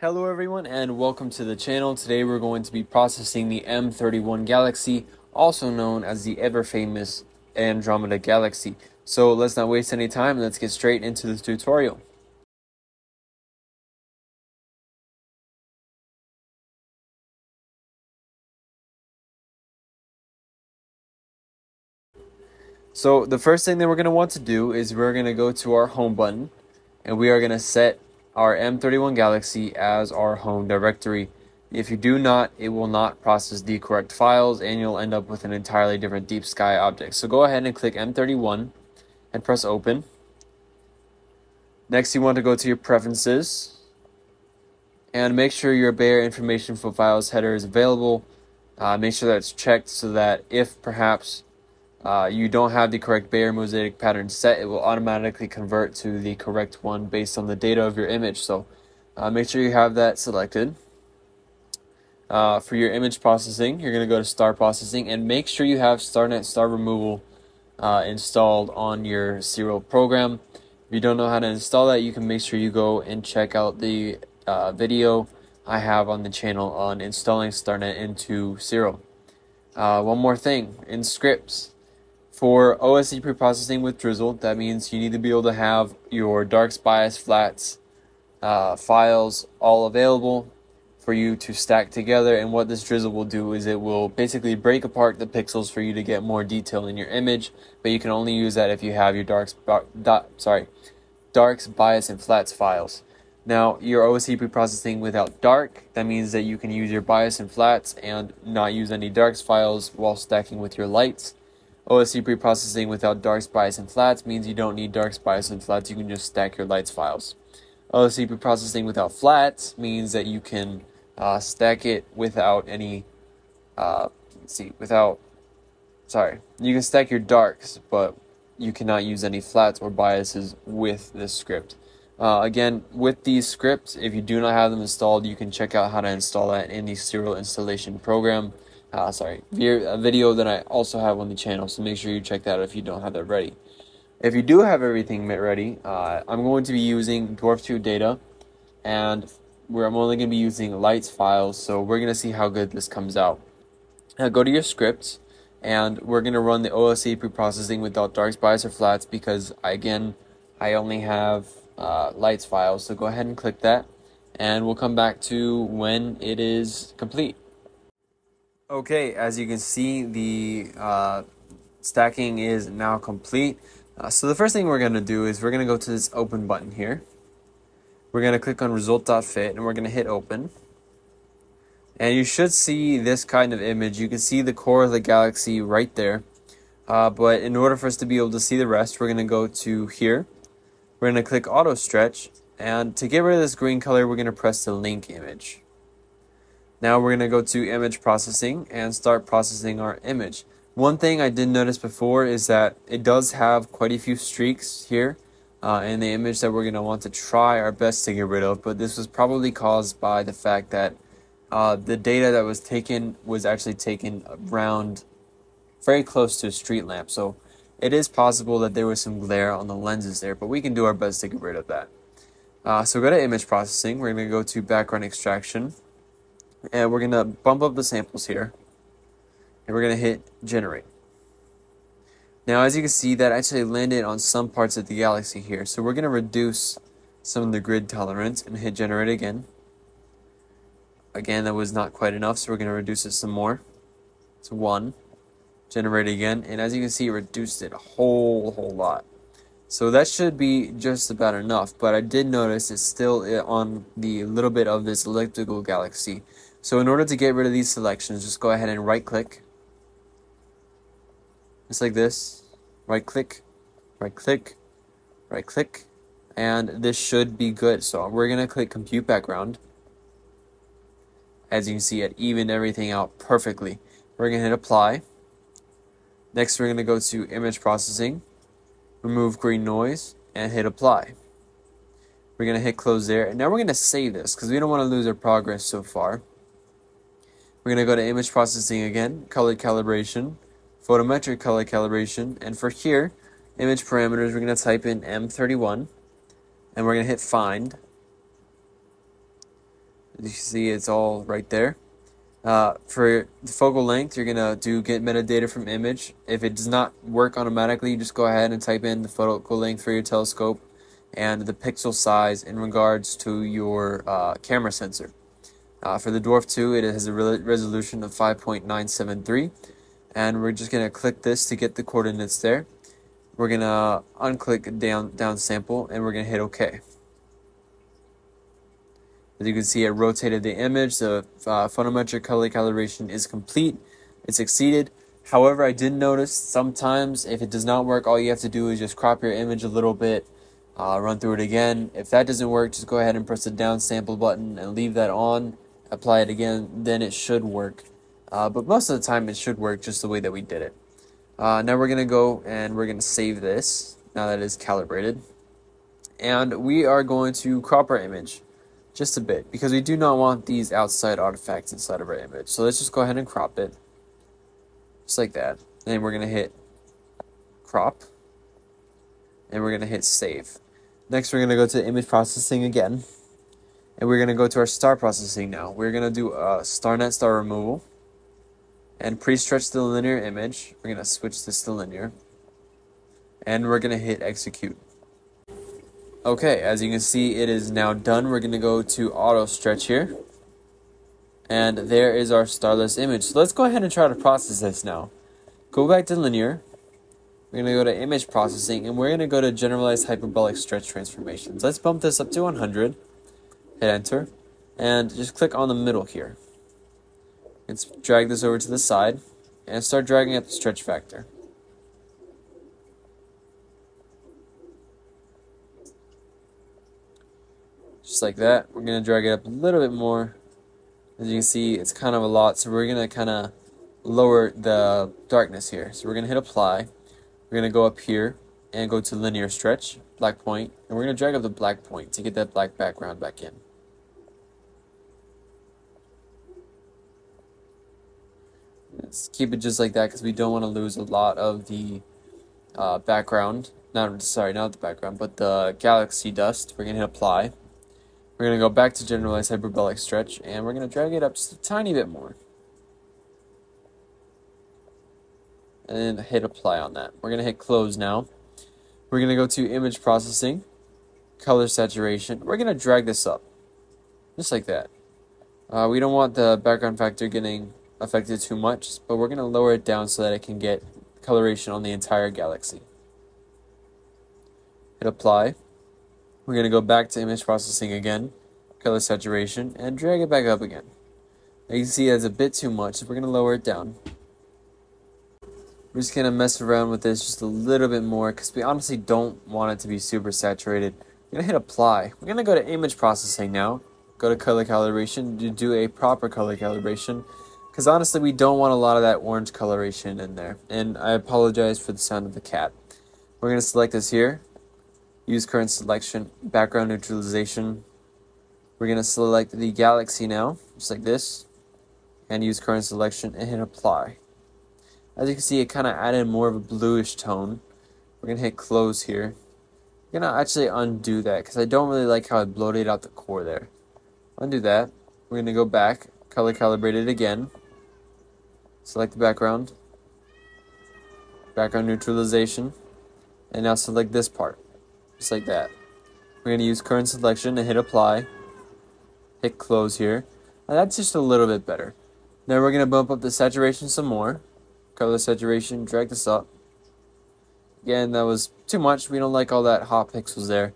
Hello everyone and welcome to the channel. Today we're going to be processing the M31 Galaxy, also known as the ever famous Andromeda Galaxy. So let's not waste any time, let's get straight into this tutorial. So the first thing that we're going to want to do is we're going to go to our home button and we are going to set our M31 Galaxy as our home directory. If you do not, it will not process the correct files and you'll end up with an entirely different deep sky object. So go ahead and click M31 and press open. Next, you want to go to your preferences and make sure your Bayer information for files header is available. Uh, make sure that it's checked so that if perhaps uh, you don't have the correct Bayer mosaic pattern set, it will automatically convert to the correct one based on the data of your image. So uh, make sure you have that selected. Uh, for your image processing, you're going to go to star processing and make sure you have StarNet star removal uh, installed on your Siril program. If you don't know how to install that, you can make sure you go and check out the uh, video I have on the channel on installing StarNet into Siril. Uh, one more thing in scripts, for OSC preprocessing with Drizzle, that means you need to be able to have your darks, bias, flats uh, files all available for you to stack together. And what this Drizzle will do is it will basically break apart the pixels for you to get more detail in your image. But you can only use that if you have your darks, dot, sorry, darks, bias, and flats files. Now, your OSC preprocessing without dark, that means that you can use your bias and flats and not use any darks files while stacking with your lights. OSC preprocessing without darks, bias, and flats means you don't need darks, bias, and flats. You can just stack your lights files. OSC preprocessing without flats means that you can uh, stack it without any, uh, see, without, sorry, you can stack your darks, but you cannot use any flats or biases with this script. Uh, again, with these scripts, if you do not have them installed, you can check out how to install that in the Siril installation program uh, sorry, a video that I also have on the channel, so make sure you check that out if you don't have that ready. If you do have everything ready, uh, I'm going to be using Dwarf 2 data, and where I'm only going to be using lights files, so we're going to see how good this comes out. Now go to your scripts, and we're going to run the OSC preprocessing without darks, bias, or flats, because, again, I only have uh, lights files, so go ahead and click that, and we'll come back to when it is complete. Okay, as you can see, the uh, stacking is now complete. Uh, so the first thing we're going to do is we're going to go to this open button here. We're going to click on result.fit and we're going to hit open. And you should see this kind of image. You can see the core of the galaxy right there. Uh, but in order for us to be able to see the rest, we're going to go to here. We're going to click auto stretch. And to get rid of this green color, we're going to press the link image. Now we're going to go to image processing and start processing our image. One thing I did notice before is that it does have quite a few streaks here uh, in the image that we're going to want to try our best to get rid of, but this was probably caused by the fact that uh, the data that was taken was actually taken around very close to a street lamp. So it is possible that there was some glare on the lenses there, but we can do our best to get rid of that. Uh, so go to image processing. We're going to go to background extraction and we're going to bump up the samples here and we're going to hit generate. Now as you can see that actually landed on some parts of the galaxy here so we're going to reduce some of the grid tolerance and hit generate again. Again that was not quite enough so we're going to reduce it some more to 1. Generate again and as you can see it reduced it a whole whole lot. So that should be just about enough, but I did notice it's still eh, on the little bit of this elliptical galaxy. So in order to get rid of these selections, just go ahead and right click. Just like this. Right click, right click, right click. And this should be good. So we're going to click compute background. As you can see, it evened everything out perfectly. We're to hit apply. Next, we're going to go to image processing, remove green noise, and hit apply. We're going to hit close there. And now we're going to save this because we don't want to lose our progress so far. We're going to go to image processing again, color calibration, photometric color calibration, and for here, image parameters, we're going to type in M31, and we're going to hit find. As you see, it's all right there. Uh, for the focal length, you're gonna do get metadata from image. If it does not work automatically, you just go ahead and type in the focal length for your telescope and the pixel size in regards to your uh, camera sensor. Uh, for the Dwarf 2, it has a re resolution of 5.973, and we're just gonna click this to get the coordinates there. We're gonna unclick down down sample, and we're gonna hit OK. As you can see, it rotated the image. The uh, photometric color calibration is complete. It's exceeded. However, I did notice sometimes if it does not work, all you have to do is just crop your image a little bit, uh, run through it again. If that doesn't work, just go ahead and press the down sample button and leave that on. Apply it again, then it should work. Uh, but most of the time, it should work just the way that we did it. Uh, now we're going to go and we're going to save this now that it is calibrated. And we are going to crop our image just a bit because we do not want these outside artifacts inside of our image. So let's just go ahead and crop it just like that. And we're going to hit crop and we're going to hit save. Next, we're going to go to image processing again. And we're going to go to our star processing now. We're going to do a StarNet star removal and pre-stretch the linear image. We're going to switch this to linear. And we're going to hit execute. Okay, as you can see, it is now done. We're going to go to auto stretch here. And there is our starless image. So let's go ahead and try to process this now. Go back to linear. We're going to go to image processing and we're going to go to generalized hyperbolic stretch transformations. Let's bump this up to 100. Hit enter. And just click on the middle here. Let's drag this over to the side and start dragging up the stretch factor. just like that. We're going to drag it up a little bit more. As you can see, it's kind of a lot, so we're going to kind of lower the darkness here. So we're going to hit apply. We're going to go up here and go to linear stretch, black point, and we're going to drag up the black point to get that black background back in. Let's keep it just like that because we don't want to lose a lot of the uh, background. Not sorry, not the background, but the galaxy dust. We're gonna hit apply. We're to go back to generalized hyperbolic stretch, and we're to drag it up just a tiny bit more. And hit apply on that. We're going to hit close now. We're going to go to image processing, color saturation. We're going to drag this up, just like that. Uh, we don't want the background factor getting affected too much, but we're going to lower it down so that it can get coloration on the entire galaxy. Hit apply. We're going to go back to image processing again, color saturation, and drag it back up again. Now you can see it's a bit too much, so we're going to lower it down. We're just going to mess around with this just a little bit more because we honestly don't want it to be super saturated. We're going to hit apply. We're going to go to image processing now. Go to color calibration to do a proper color calibration because honestly we don't want a lot of that orange coloration in there. And I apologize for the sound of the cat. We're going to select this here use current selection, background neutralization. We're going to select the galaxy now, just like this, and use current selection and hit apply. As you can see, it kind of added more of a bluish tone. We're going to hit close here. I'm going to actually undo that because I don't really like how it bloated out the core there. Undo that. We're going to go back, color calibrate it again. Select the background, background neutralization, and now select this part just like that. We're going to use current selection and hit apply. Hit close here. And that's just a little bit better. Now we're going to bump up the saturation some more. Color saturation, drag this up. Again, that was too much. We don't like all that hot pixels there.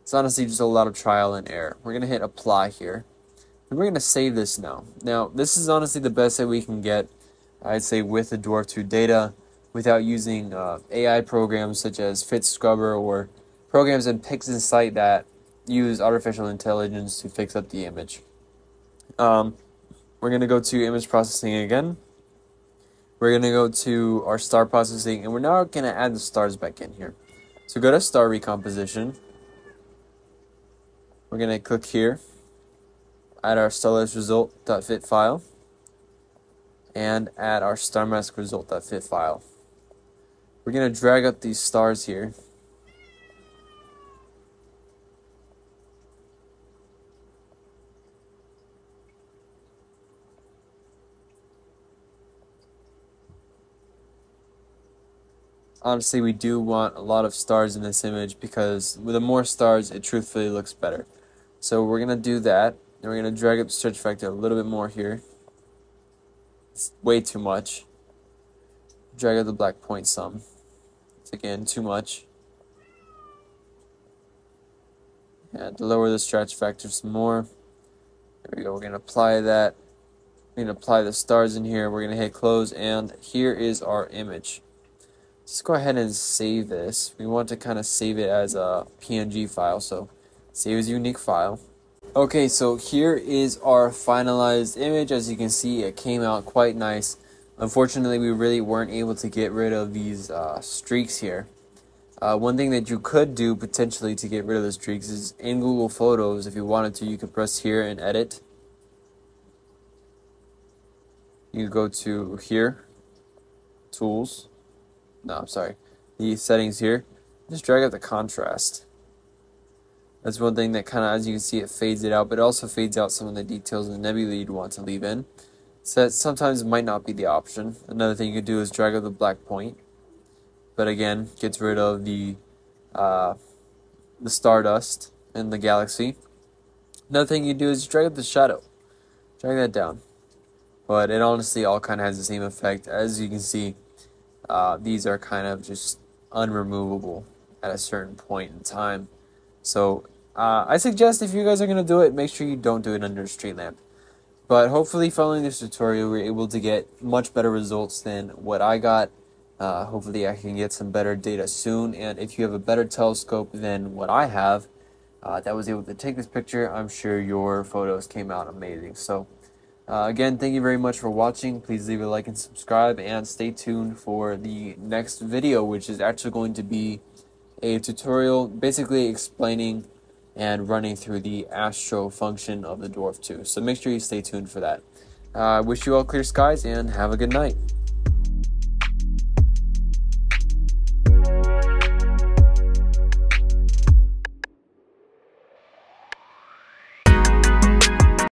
It's honestly just a lot of trial and error. We're going to hit apply here. And we're going to save this now. Now, this is honestly the best that we can get, I'd say, with the Dwarf 2 data without using uh, AI programs such as FitScrubber or programs in PixInsight that use artificial intelligence to fix up the image. Um, we're going to go to image processing again. We're going to go to our star processing, and we're now going to add the stars back in here. So go to star recomposition. We're going to click here, add our starless result.fit file, and add our StarMask result.fit file. We're going to drag up these stars here. honestly we do want a lot of stars in this image because with the more stars it truthfully looks better so we're gonna do that and we're going to drag up the stretch factor a little bit more here. It's way too much. Drag up the black point some. It's again too much. And lower the stretch factor some more. There we go. We're going to apply that. We're going to apply the stars in here. We're going to hit close. And here is our image. Let's go ahead and save this. We want to kind of save it as a PNG file. So save as a unique file. Okay, so here is our finalized image. As you can see, it came out quite nice. Unfortunately, we really weren't able to get rid of these uh, streaks here. Uh, one thing that you could do potentially to get rid of the streaks is in Google Photos, if you wanted to, you could press here and edit. You go to here, tools. No, I'm sorry, the settings here. Just drag out the contrast. That's one thing that kind of, as you can see, it fades it out, but it also fades out some of the details in the nebula you'd want to leave in. So that sometimes might not be the option. Another thing you could do is drag out the black point but again gets rid of the uh, the stardust in the galaxy. Another thing you do is drag up the shadow, drag that down. But it honestly all kind of has the same effect. As you can see, uh, these are kind of just unremovable at a certain point in time. So uh, I suggest if you guys are going to do it, make sure you don't do it under a street lamp. But hopefully following this tutorial, we're able to get much better results than what I got uh, hopefully, I can get some better data soon. And if you have a better telescope than what I have uh, that was able to take this picture, I'm sure your photos came out amazing. So, uh, again, thank you very much for watching. Please leave a like and subscribe, and stay tuned for the next video, which is actually going to be a tutorial basically explaining and running through the astro function of the Dwarf 2. So make sure you stay tuned for that. Uh, I wish you all clear skies and have a good night.